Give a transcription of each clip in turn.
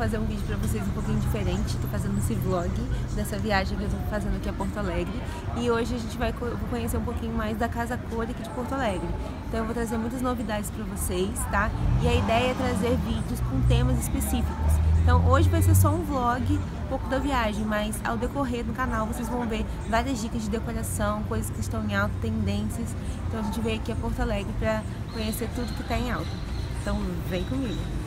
fazer um vídeo para vocês um pouquinho diferente. Estou fazendo esse vlog dessa viagem que eu estou fazendo aqui a Porto Alegre. E hoje a gente vai conhecer um pouquinho mais da Casa Cor aqui de Porto Alegre. Então eu vou trazer muitas novidades para vocês, tá? E a ideia é trazer vídeos com temas específicos. Então hoje vai ser só um vlog, um pouco da viagem, mas ao decorrer do canal vocês vão ver várias dicas de decoração, coisas que estão em alta, tendências. Então a gente veio aqui a Porto Alegre para conhecer tudo que está em alta. Então vem comigo.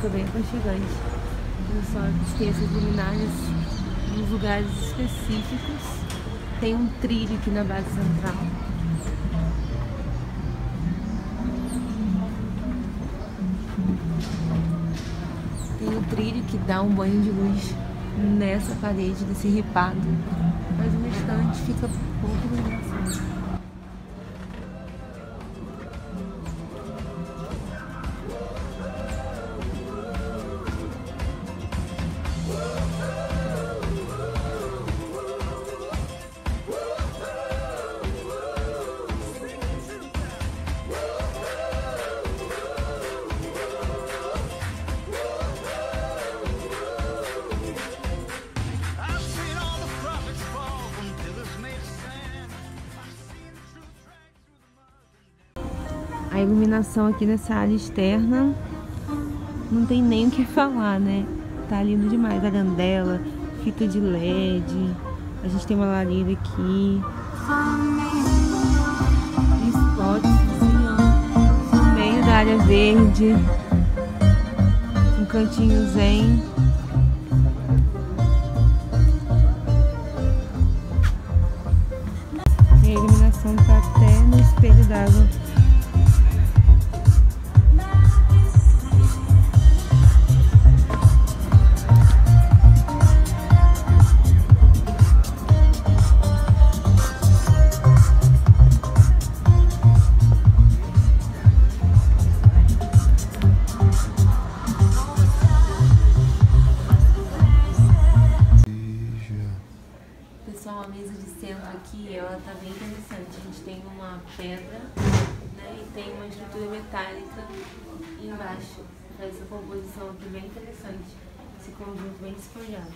Ficou bem aconchegante. Não só tem essas luminárias nos lugares específicos. Tem um trilho aqui na base central. Tem um trilho que dá um banho de luz nessa parede desse ripado. Mas no instante fica pouco iluminação. A iluminação aqui nessa área externa não tem nem o que falar, né? Tá lindo demais. A gandela, fita de LED. A gente tem uma lareira aqui. Spots assim. No meio da área verde. Um cantinho zen. E a iluminação tá até no espelho d'água. Pessoal, a mesa de centro aqui, ela tá bem interessante. A gente tem uma pedra, né, e tem uma estrutura metálica embaixo. Essa composição aqui bem interessante. Esse conjunto bem despojado.